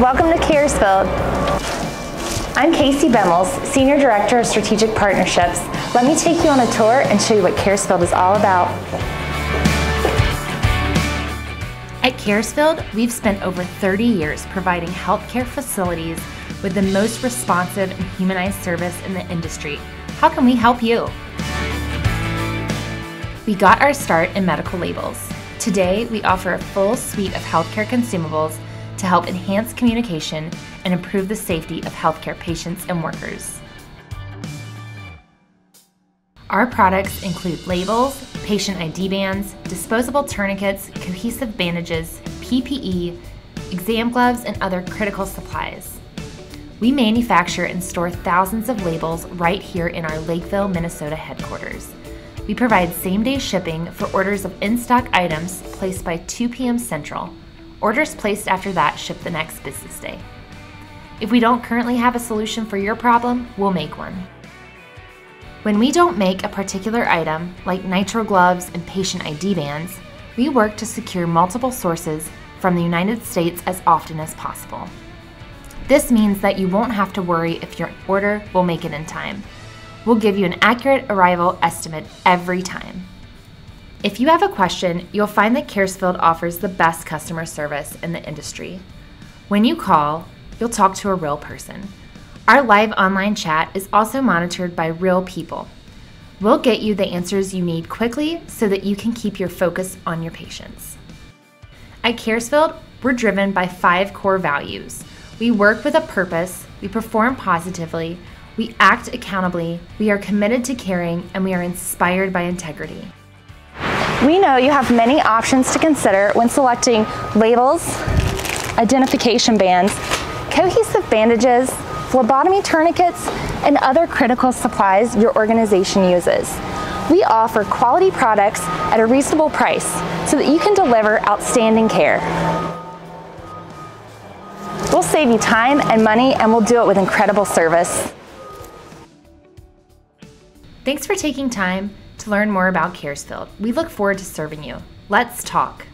Welcome to Caresfield. I'm Casey Bemmels, Senior Director of Strategic Partnerships. Let me take you on a tour and show you what Caresfield is all about. At Caresfield, we've spent over 30 years providing healthcare facilities with the most responsive and humanized service in the industry. How can we help you? We got our start in medical labels. Today, we offer a full suite of healthcare consumables to help enhance communication and improve the safety of healthcare patients and workers. Our products include labels, patient ID bands, disposable tourniquets, cohesive bandages, PPE, exam gloves, and other critical supplies. We manufacture and store thousands of labels right here in our Lakeville, Minnesota headquarters. We provide same day shipping for orders of in stock items placed by 2 p.m. Central. Orders placed after that ship the next business day. If we don't currently have a solution for your problem, we'll make one. When we don't make a particular item, like nitrile gloves and patient ID bands, we work to secure multiple sources from the United States as often as possible. This means that you won't have to worry if your order will make it in time. We'll give you an accurate arrival estimate every time. If you have a question, you'll find that Caresfield offers the best customer service in the industry. When you call, you'll talk to a real person. Our live online chat is also monitored by real people. We'll get you the answers you need quickly so that you can keep your focus on your patients. At Caresfield, we're driven by five core values. We work with a purpose, we perform positively, we act accountably, we are committed to caring, and we are inspired by integrity. We know you have many options to consider when selecting labels, identification bands, cohesive bandages, phlebotomy tourniquets, and other critical supplies your organization uses. We offer quality products at a reasonable price so that you can deliver outstanding care. We'll save you time and money and we'll do it with incredible service. Thanks for taking time to learn more about Caresfield. We look forward to serving you. Let's talk.